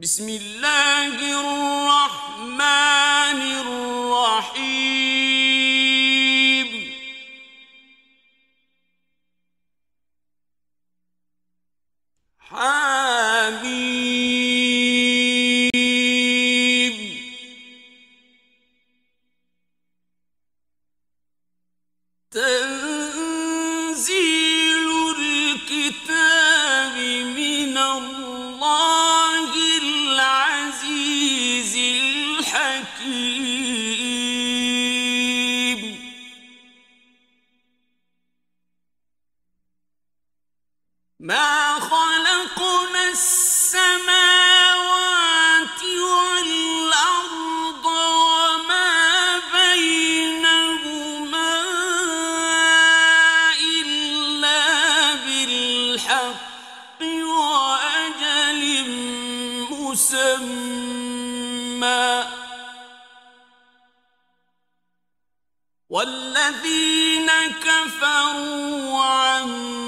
بسم الله الرحمن مسمى. والذين كفروا عما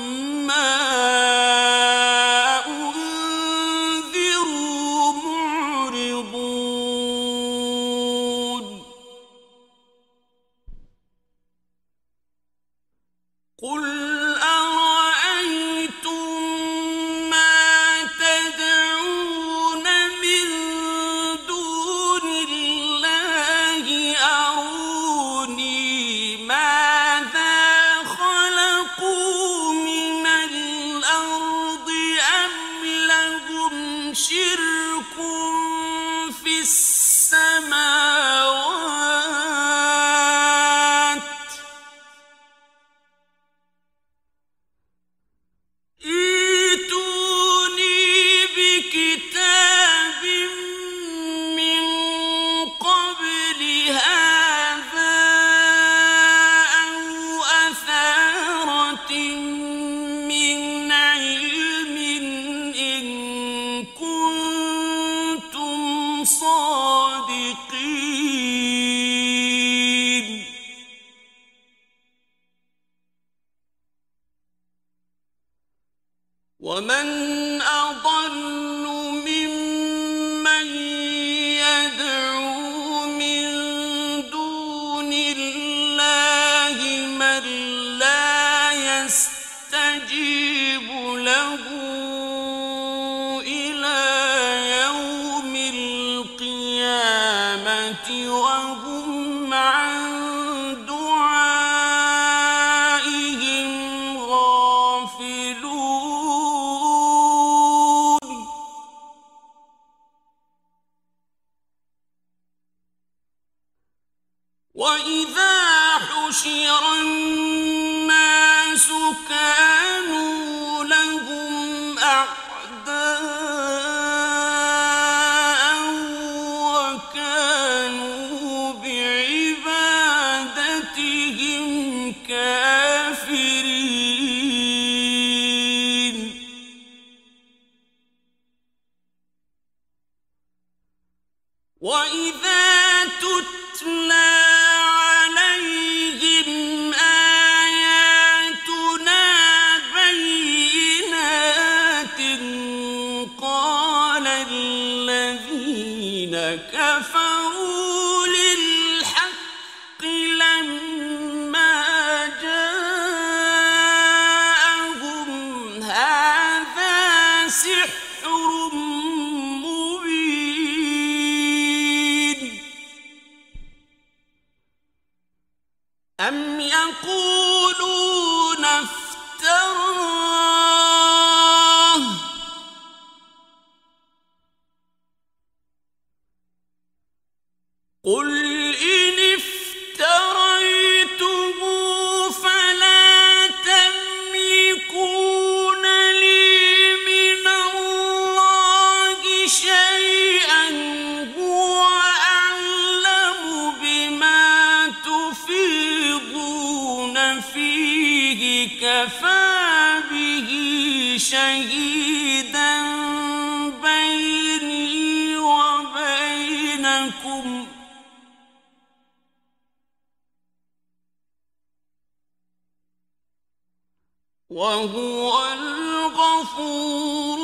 وهو الغفور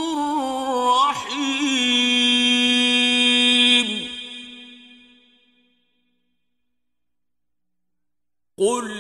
الرحيم. قل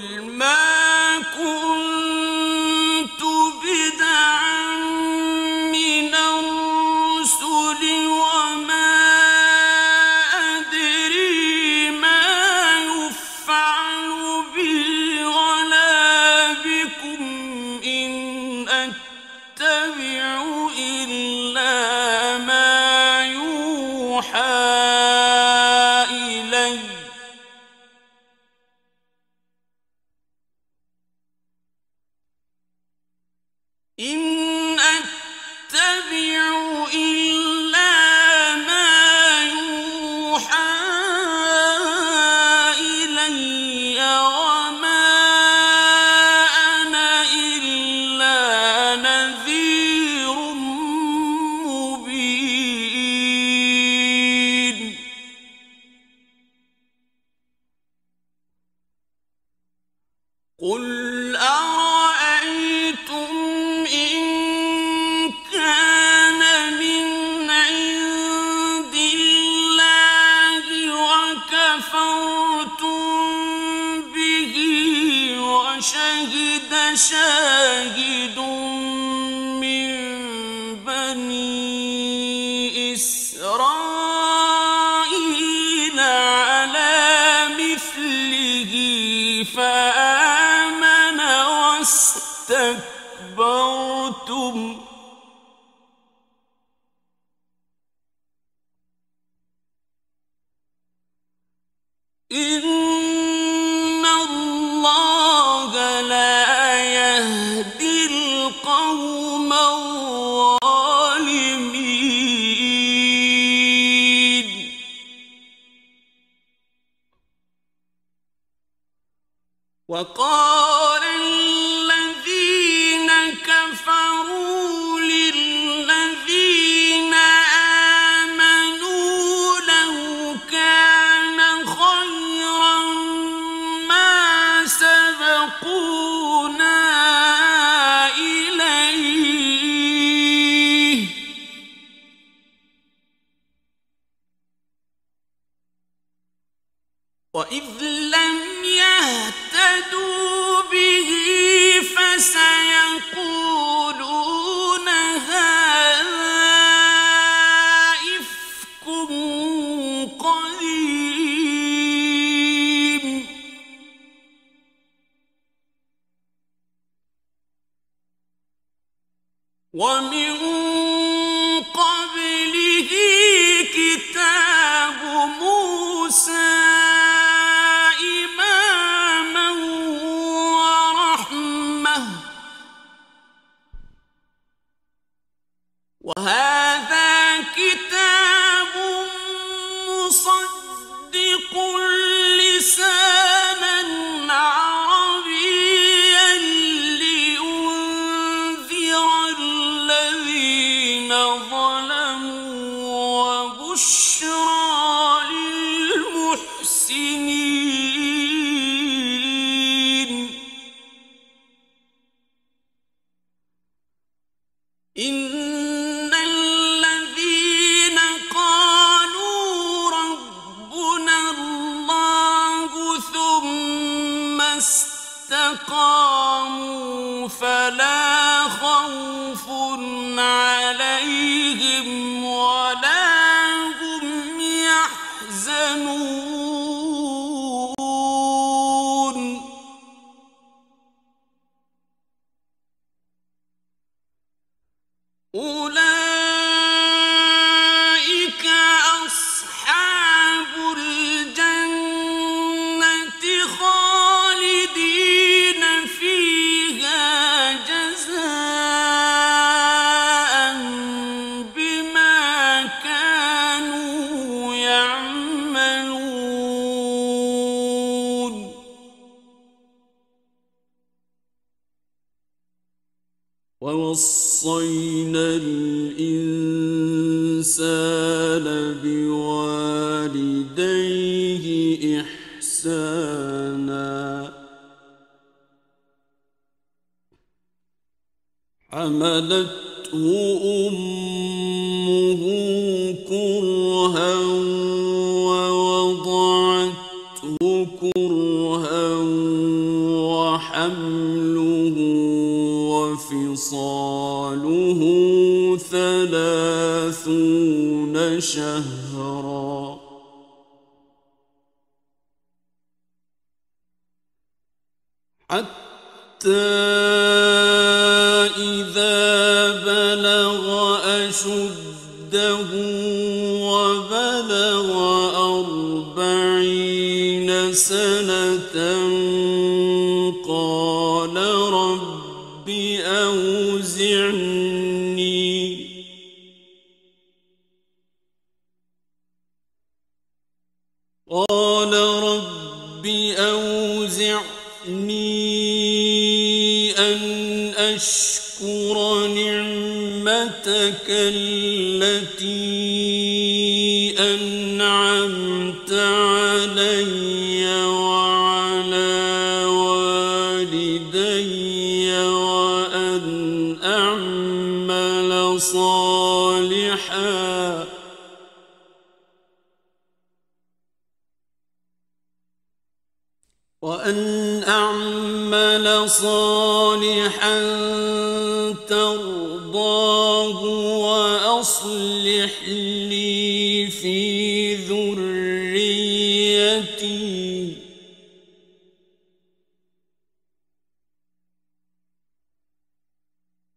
in ومن الإنسان بوالديه إحسانا. حملته أمه كرها ووضعته كرها وحمله وفصاله. ثلاثون شهرا. حتى إذا بلغ أشده وبلغ أربعين سنة قال رب أوزعني قال رب أوزعني أن أشكر نعمتك التي وأصلح لي في ذريتي.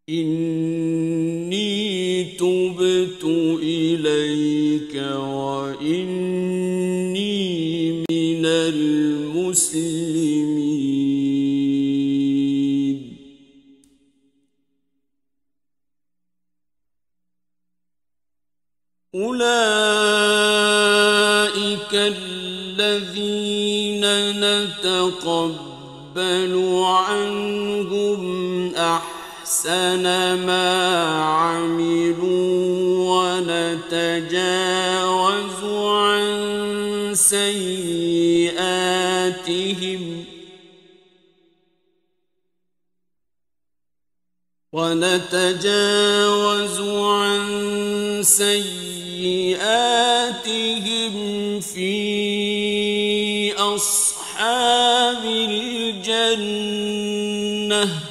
إني تبت إليك وإني من المسلمين. نتقبل عنهم أحسن ما عملوا ونتجاوز عن سيئاتهم ونتجاوز عن سيئاتهم في الجنة.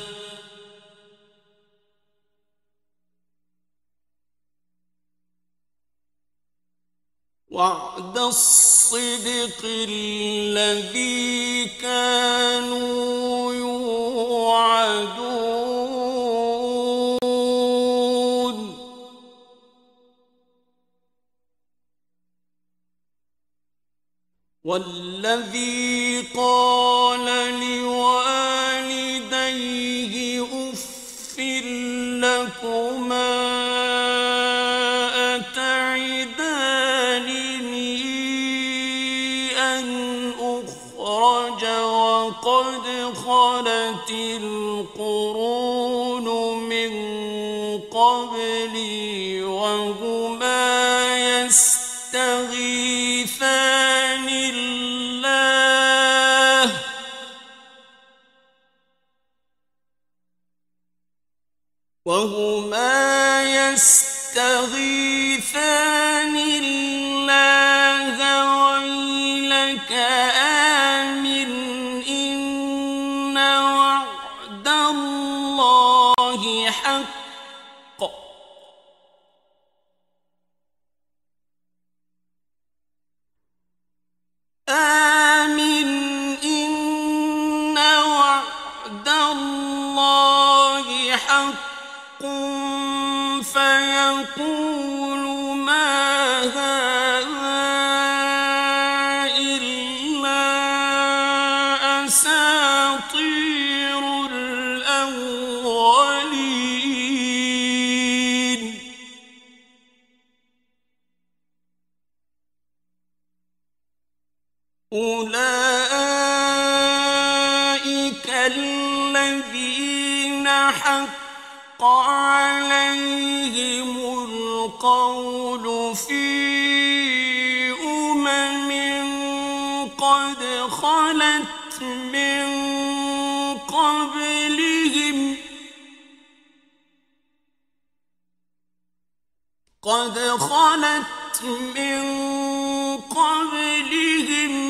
وعد الصدق الذي كانوا يوعدون. والذي قال لوالديه اف لكما أتعدانني أن أخرج وقد خلت وهما يستغيثان. أولئك الذين حق عليهم القول في أمم قد خلت من قبلهم. قد خلت من قبلهم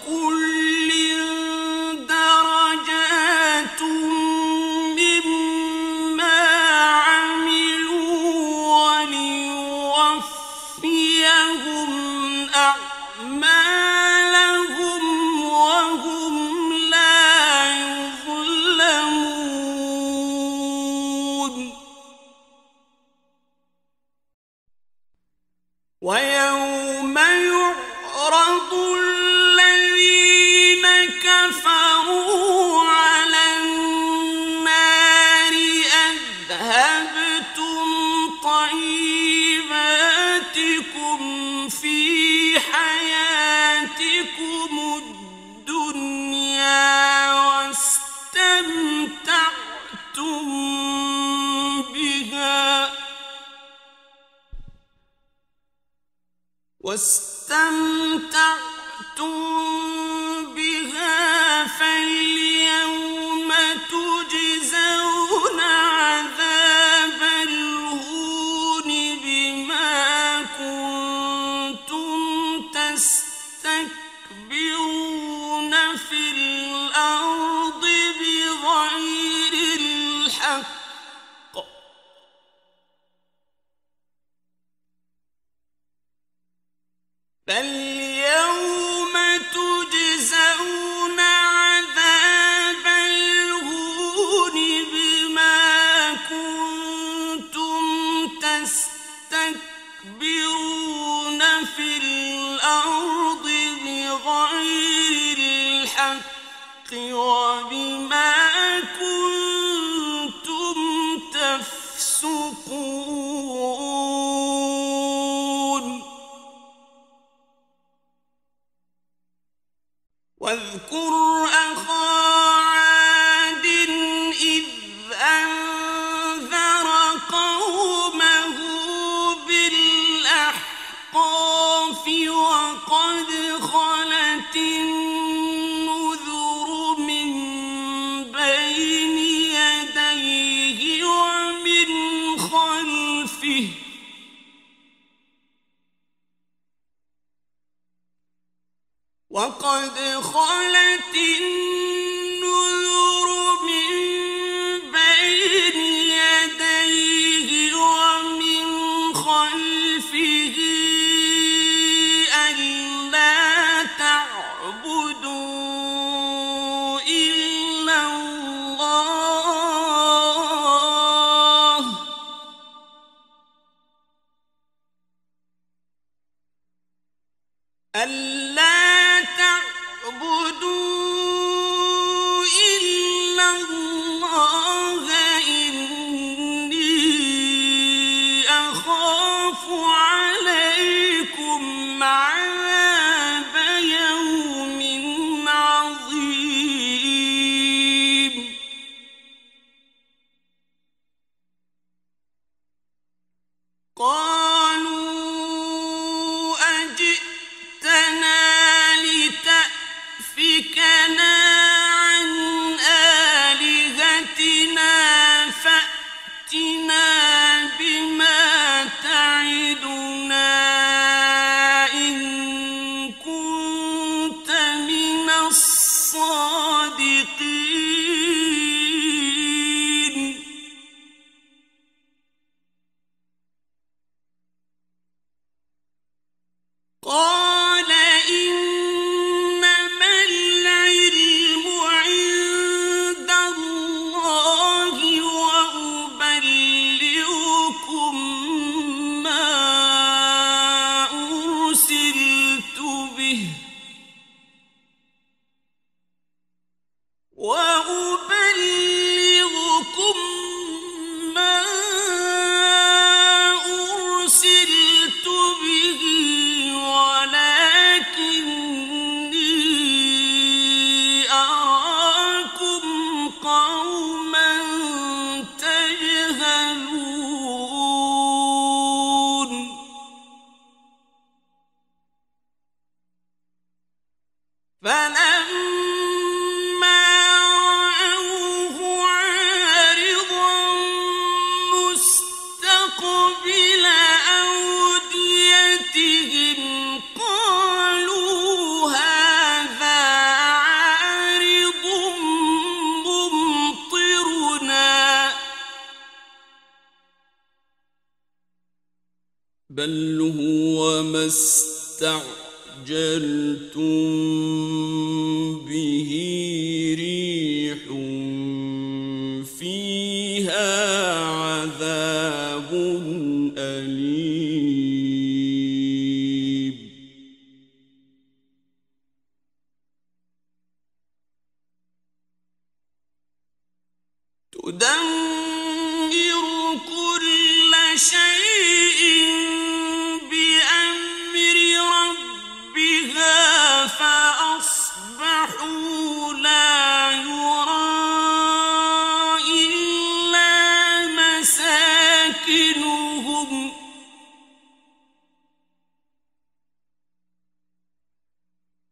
بل هو ما استعجلتم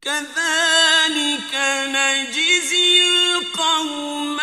كذلك نجزي القوم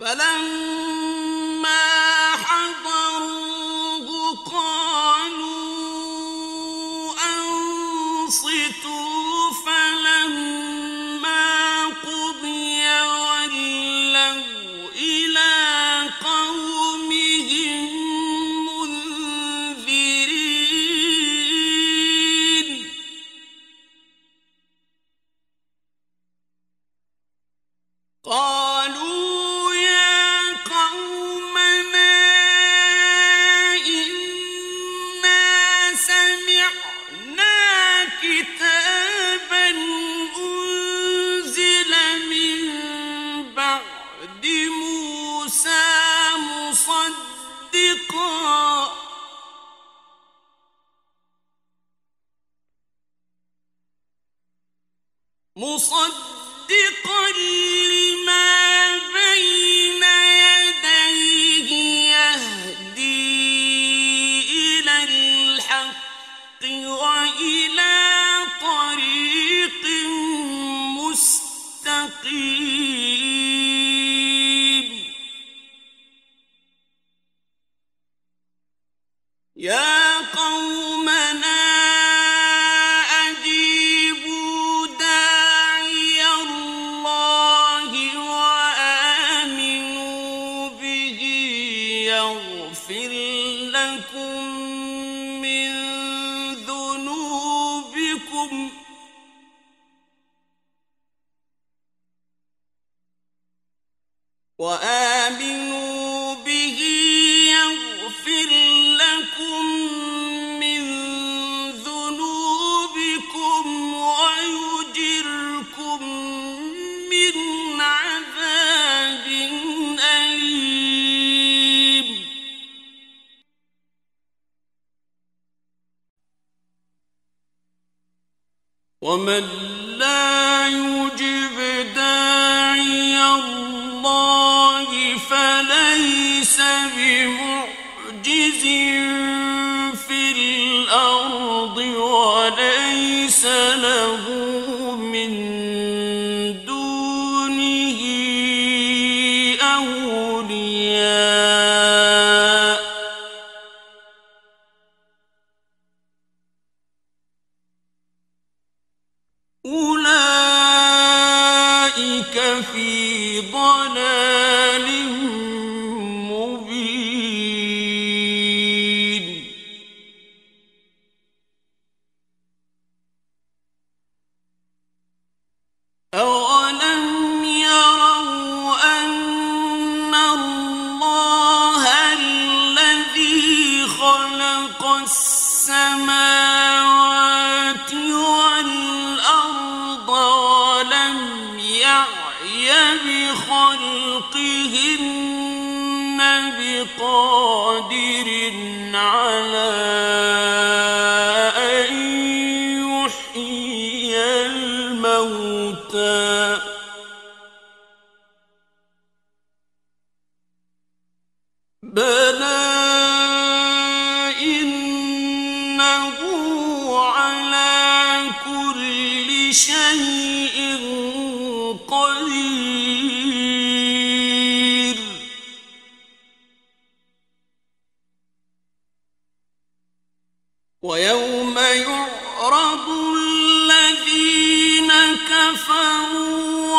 فلما مصدقا لي وآمنوا به يغفر لكم من ذنوبكم ويجركم من عذاب أليم. ومن ويوم يعرض الذين كفروا